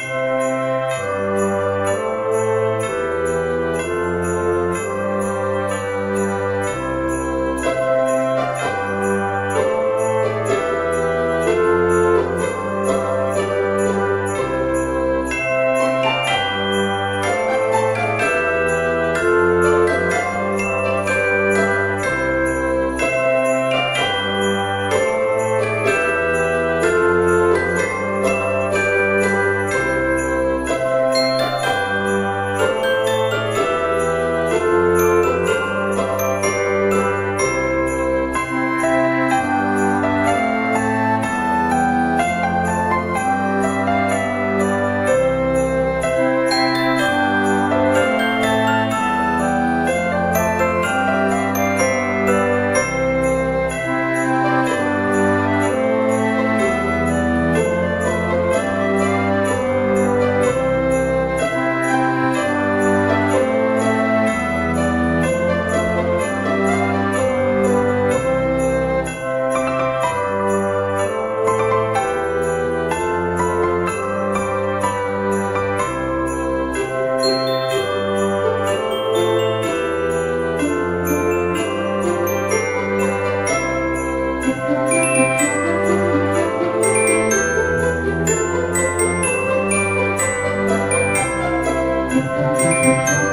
Música Música